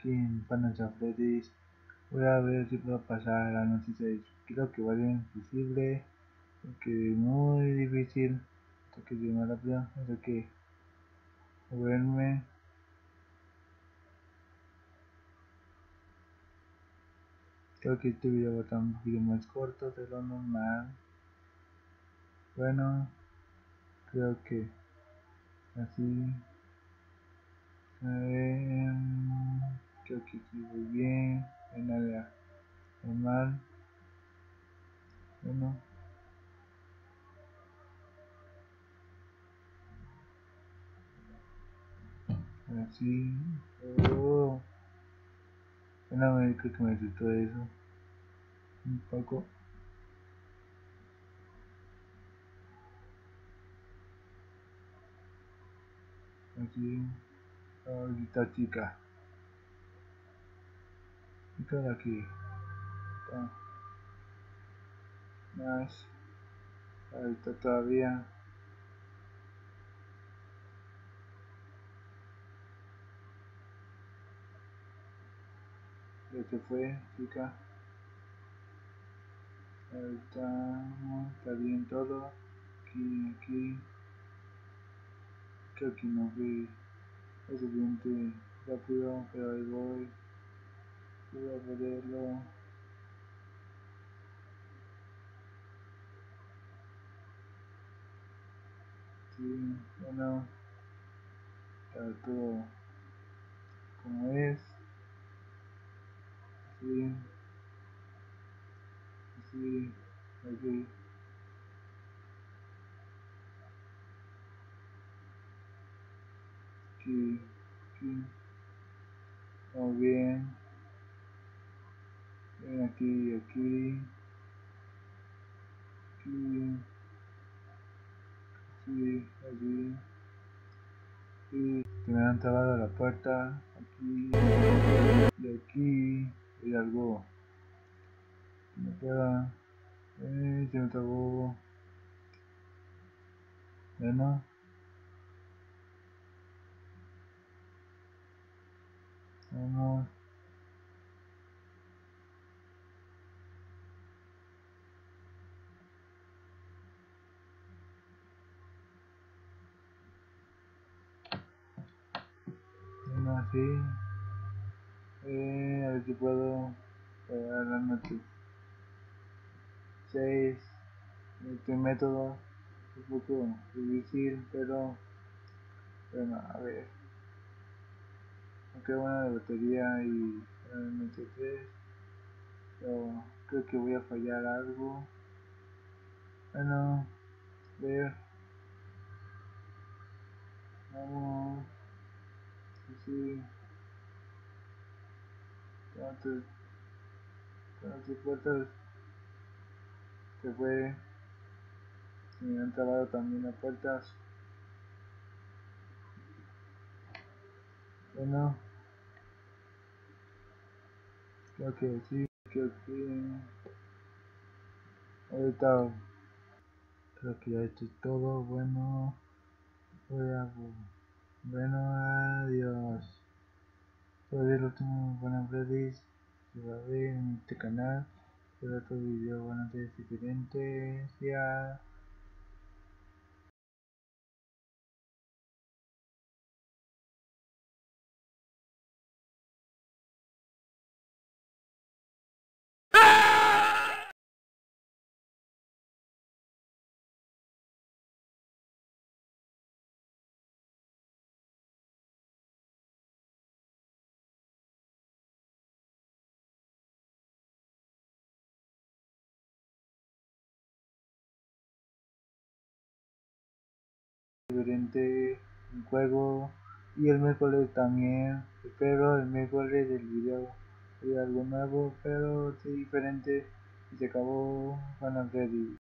aquí en Final Freddy's. Voy a ver si puedo pasar la noticia. Creo que va bien visible. Porque es muy difícil. Tengo que ir más rápido. Tengo que moverme. Creo que este video va a estar un poquito más corto de lo normal. Bueno, creo que así. Eh, Así. Oh. Me creo que me asustó eso. Un poco. Así. Ahorita chica. Chica de aquí. Más. Ahorita todavía. Se fue, chica. Ahorita está bien todo. Aquí, aquí. Creo que no fui lo suficiente rápido, pero ahí voy. Voy a ponerlo. Sí, bueno. Está todo como es. Sí. Aquí. Aquí. Aquí. Muy bien. Aquí, aquí. Aquí. Sí, allí. Y me han trabado la puerta. Aquí. Y aquí. Y algo. Me queda. Eh, se me. Bueno. Vamos. Bueno, así. Eh, a ver si puedo pegar la noche. 6. Este método es un poco difícil, pero bueno, a ver. Aunque buena de batería y realmente 3. Pero creo que voy a fallar algo. Bueno, a ver. Vamos. Así. ¿Cuántas, cuántas puertas se fue? Se me han trabado también las puertas. Bueno. Creo que sí, creo que... Ahorita creo que ya hecho todo, bueno. Voy a... Bueno, adiós. Fue el último Buenas Freddy's que va a ver en este canal. Pero otro video van a ser diferentes. Ya. Diferente un juego. Y el miércoles también espero el miércoles del video hay algo nuevo pero sí diferente. Y se acabó Final Freddy